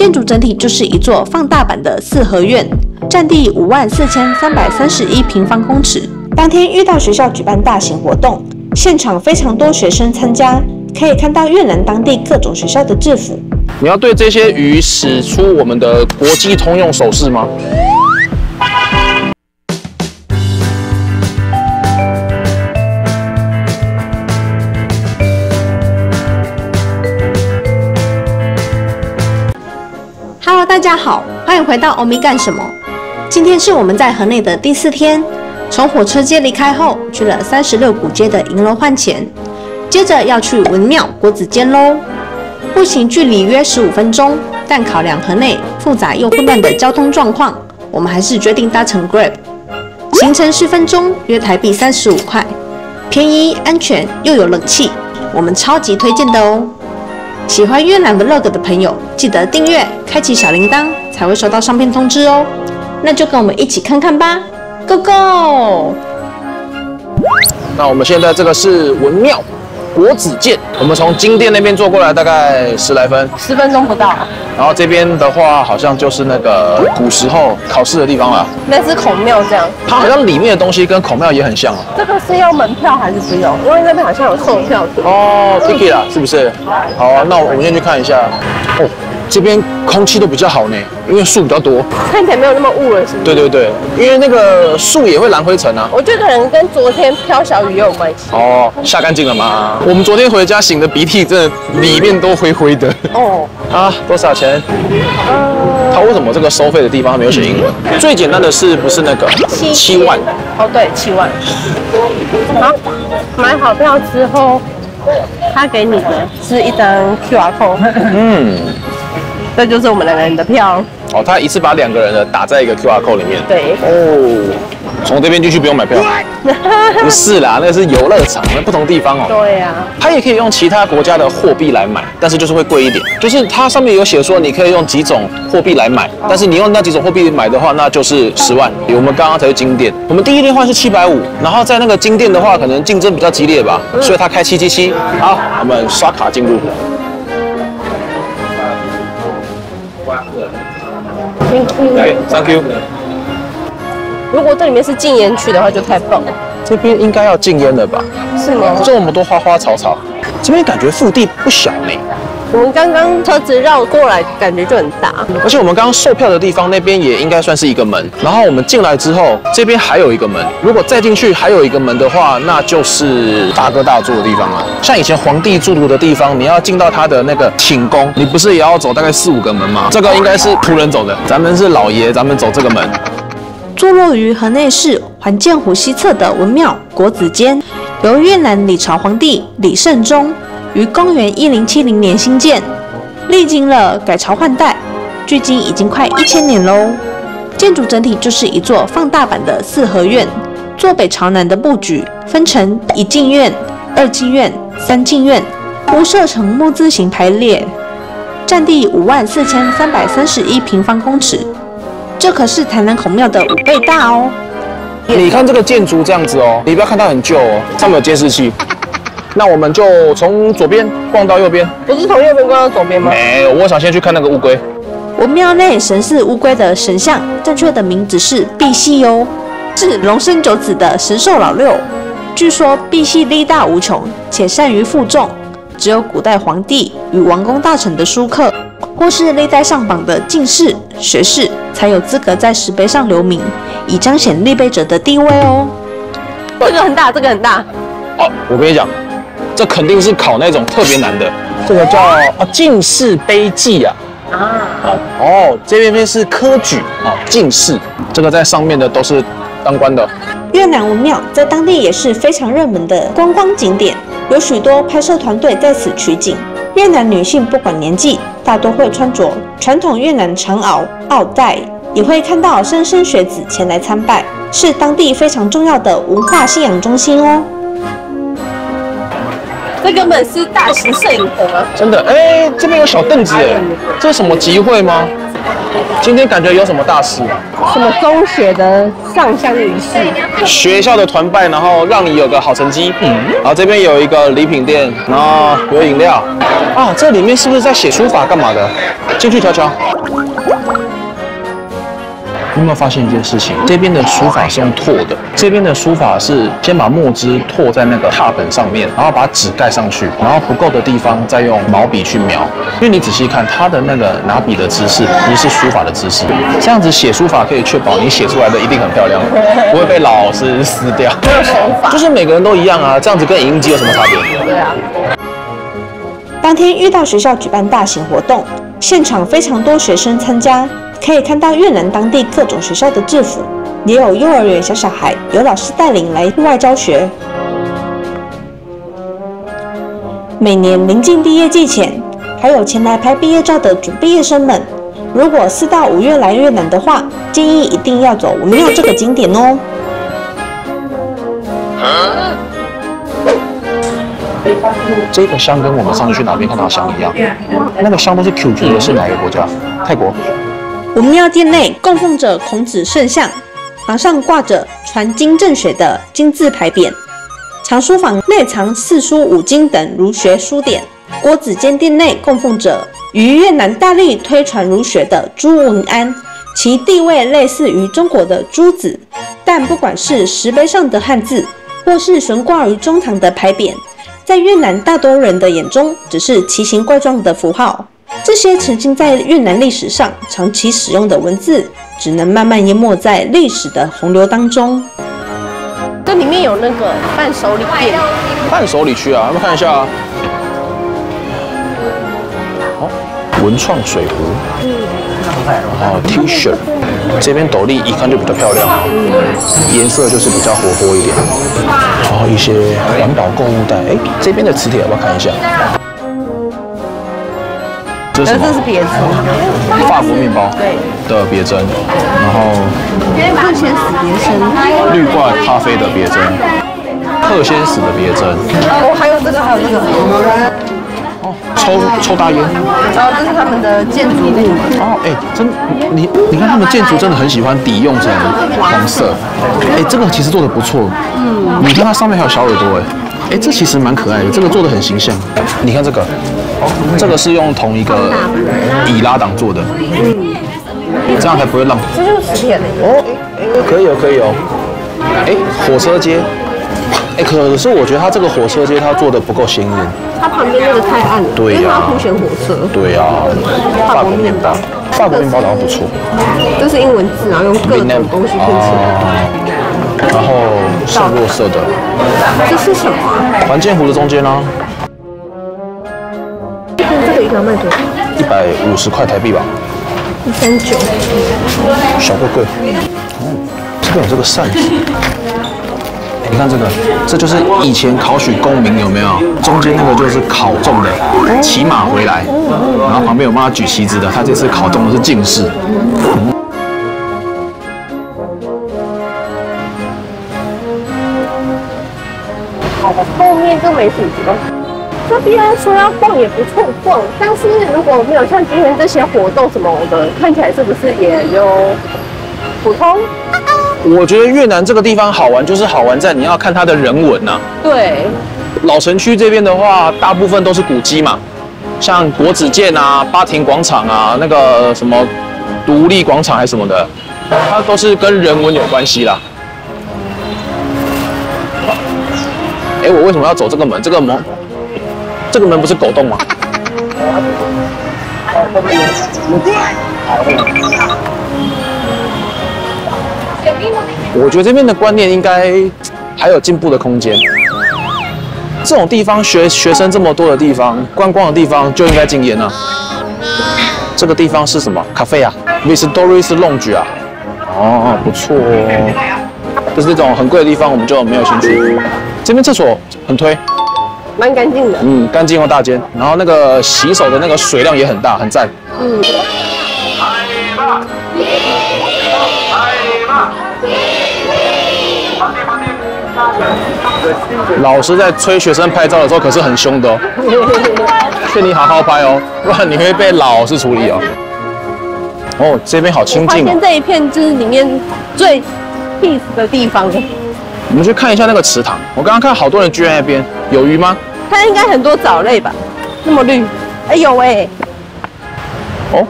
建筑整体就是一座放大版的四合院，占地五万四千三百三十一平方公尺。当天遇到学校举办大型活动，现场非常多学生参加，可以看到越南当地各种学校的制服。你要对这些鱼使出我们的国际通用手势吗大家好，欢迎回到欧米干什么？今天是我们在河内的第四天，从火车街离开后，去了三十六股街的银楼换钱，接着要去文庙国子监喽。步行距离约十五分钟，但考量河内复杂又混乱的交通状况，我们还是决定搭乘 Grab。行程十分钟，约台币三十五块，便宜、安全又有冷气，我们超级推荐的哦。喜欢越南 Vlog 的朋友，记得订阅、开启小铃铛，才会收到上片通知哦。那就跟我们一起看看吧，Go Go！那我们现在这个是文庙国子监，我们从金店那边坐过来大概十来分，十分钟不到，然后这边的话好像就是那个古时候考试的地方了。那是孔庙这样。它好像里面的东西跟孔庙也很像啊。这个是要门票还是不用？因为那边好像有售票亭。哦，ticket 啦，是不是？好啊，那我们先去看一下。哦，这边空气都比较好呢，因为树比较多。看起来没有那么雾了，是不是？对对对，因为那个树也会蓝灰尘啊。我觉得可能跟昨天飘小雨也有关系。哦，下干净了吗？我们昨天回家醒的鼻涕，真的里面都灰灰的。哦，啊，多少钱？他为什么这个收费的地方它没有写英文？最简单的是不是那个七万？哦，对，七万。好，买好票之后，他给你的是一张 QR code，嗯，这就是我们两个人的票。哦，他一次把两个人的打在一个 QR code 里面。对，哦，从这边进去不用买票？不是啦，那个是游乐场，那不同地方哦。对呀、它也可以用其他国家的货币来买，但是就是会贵一点。就是它上面有写说你可以用几种货币来买，但是你用那几种货币买的话，那就是十万。我们刚刚才去金店，我们第一天换是七百五，然后在那个金店的话，可能竞争比较激烈吧，所以他开七七七。好，我们刷卡进入。Thank you。如果这里面是禁烟区的话，就太棒了，这边应该要禁烟了吧？是吗？这么多花花草草，这边感觉腹地不小呢。我们刚刚车子绕过来，感觉就很大。而且我们刚刚售票的地方那边也应该算是一个门，然后我们进来之后，这边还有一个门。如果再进去还有一个门的话，那就是大哥大住的地方啊。像以前皇帝住的地方，你要进到他的那个寝宫，你不是也要走大概四五个门吗？这个应该是仆人走的，咱们是老爷，咱们走这个门。坐落于河内市环建湖西侧的文庙国子监，由越南李朝皇帝李圣宗于公元一零七零年兴建，历经了改朝换代，距今已经快一千年喽。建筑整体就是一座放大版的四合院，坐北朝南的布局分成一进院、二进院、三进院，屋设成木字形排列，占地五万四千三百三十一平方公尺。这可是台南孔庙的五倍大哦！你看这个建筑这样子哦，你不要看它很旧哦，上面有监视器。那我们就从左边逛到右边。不是从右边逛到左边吗？没有，我想先去看那个乌龟。文庙内神似乌龟的神像，正确的名字是赑屃哦，是龙生九子的神兽老六。据说赑屃力大无穷，且善于负重，只有古代皇帝与王公大臣的书客，或是历代上榜的进士、学士，才有资格在石碑上留名，以彰显立碑者的地位哦。这个很大，这个很大。哦，我跟你讲，这肯定是考那种特别难的，这个叫啊进士碑记啊。啊。哦，这边边是科举啊，进士，这个在上面的都是当官的。越南文庙在当地也是非常热门的观光景点，有许多拍摄团队在此取景。越南女性不管年纪，大多会穿着传统越南长袄、奥带，也会看到莘莘学子前来参拜，是当地非常重要的文化信仰中心哦。这根本是大型摄影棚啊！真的，哎，这边有小凳子哎，这是什么集会吗？今天感觉有什么大事？什么中学的上香仪式？学校的团拜，然后让你有个好成绩。嗯，然后这边有一个礼品店，然后有饮料。啊，这里面是不是在写书法干嘛的？进去瞧瞧。有没有发现一件事情？这边的书法是用拓的，这边的书法是先把墨汁拓在那个拓本上面，然后把纸盖上去，然后不够的地方再用毛笔去描。因为你仔细看它的那个拿笔的姿势，不是书法的姿势。这样子写书法可以确保你写出来的一定很漂亮，不会被老师撕掉。没有手法。就是每个人都一样啊，这样子跟影印机有什么差别？对啊。当天遇到学校举办大型活动，现场非常多学生参加。可以看到越南当地各种学校的制服，也有幼儿园小小孩，由老师带领来户外教学。每年临近毕业季前，还有前来拍毕业照的准毕业生们。如果四到五月来越南的话，建议一定要走文庙这个景点哦。这个香跟我们上次去哪边看到的香一样，那个香都是 Q 级的，是哪个国家？泰国。武庙殿内供奉着孔子圣像，墙上挂着传经正学的金字牌匾。藏书房内藏四书五经等儒学书典。国子监殿内供奉着于越南大力推传儒学的朱文安，其地位类似于中国的朱子。但不管是石碑上的汉字，或是悬挂于中堂的牌匾，在越南大多人的眼中，只是奇形怪状的符号。这些曾经在越南历史上长期使用的文字，只能慢慢淹没在历史的洪流当中。这里面有那个伴手礼店，伴手礼区啊，我们看一下啊。哦，文创水壶，嗯，哦，T 恤，这边斗笠一看就比较漂亮，颜色就是比较活泼一点。然后一些环保购物袋，哎，这边的磁铁要不要看一下？这是别针，法国面包的别针，然后特鲜死别针，绿罐咖啡的别针，特鲜死的别针。哦，还有这个，还有这个。哦，抽抽大烟。然后这是他们的建筑物。哦，哎，真你你看他们建筑真的很喜欢底用成黄色。哎，这个其实做的不错。嗯。你看它上面还有小耳朵，哎。哎，这其实蛮可爱的，这个做的很形象。你看这个，这个是用同一个以拉档做的，嗯，这样才不会浪。这就是磁铁的哦，可以哦，可以哦。哎，火车街，哎，可是我觉得它这个火车街它做的不够鲜艳。它旁边那个太暗了，对呀，凸显火车。对呀，法国面包，法国面包好像不错。这是英文字，然后用各种东西拼起来。然后是弱色的，这是什么？环建湖的中间呢？这个一条卖多少？一百五十块台币吧。一三九。小贵贵。哦，这边有这个扇子。你看这个，这就是以前考取功名有没有？中间那个就是考中的，骑马回来，然后旁边有帮他举旗子的，他这次考中的是进士。后面就没什么。这边说要逛也不错逛，但是如果没有像今天这些活动什么的，看起来是不是也就普通？我觉得越南这个地方好玩，就是好玩在你要看它的人文呐。对。老城区这边的话，大部分都是古迹嘛，像国子监啊、八田广场啊、那个什么独立广场还是什么的，它都是跟人文有关系啦。哎，我为什么要走这个门？这个门，这个门不是狗洞吗？我觉得这边的观念应该还有进步的空间。这种地方学学生这么多的地方，观光的地方就应该禁烟啊。这个地方是什么？咖啡啊，Vistoris Lounge 啊。哦，不错哦。就是这种很贵的地方，我们就没有兴趣。这边厕所很推，蛮干净的。嗯，干净又大间，然后那个洗手的那个水量也很大，很赞。嗯。老师在催学生拍照的时候可是很凶的哦，劝你好好拍哦，不然你会被老师处理哦。哦，这边好清发静哦。现这一片就是里面最 peace 的地方。我们去看一下那个池塘。我刚刚看好多人聚在那边，有鱼吗？它应该很多藻类吧？那么绿，哎有哎、哦，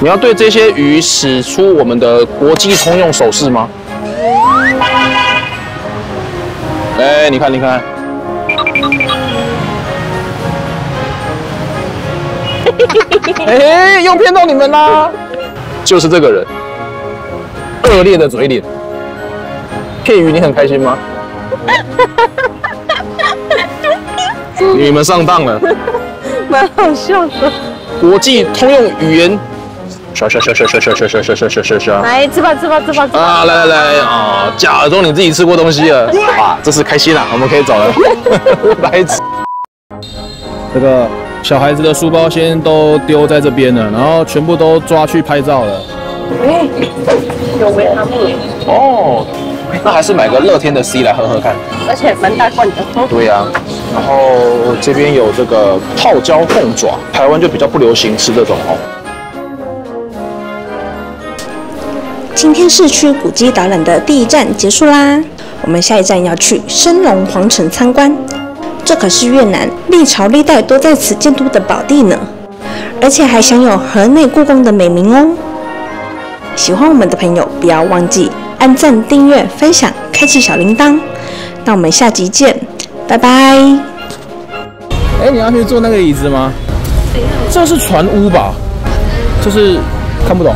你要对这些鱼使出我们的国际通用手势吗？哎，你看，你看，哎，又骗到你们啦！就是这个人，恶劣的嘴脸，骗鱼，你很开心吗？你们上当了。蛮好笑的。国际通用语言，刷刷刷刷刷刷刷刷刷刷刷刷刷来吃吧吃吧吃吧吃吧。啊！来来来啊！假装你自己吃过东西了哇！这次开心了，我们可以走了。来吃。这个小孩子的书包先都丢在这边了，然后全部都抓去拍照了。哎，有维他命，哦，那还是买个乐天的 C 来喝喝看。而且蛮大罐的。哦对呀、然后这边有这个泡椒凤爪，台湾就比较不流行吃这种哦。今天市区古迹导览的第一站结束啦，我们下一站要去升龙皇城参观。这可是越南历朝历代都在此建都的宝地呢，而且还享有河内故宫的美名哦。喜欢我们的朋友，不要忘记按赞、订阅、分享、开启小铃铛。那我们下集见，拜拜。哎，你要去坐那个椅子吗？这是船屋吧？就是看不懂。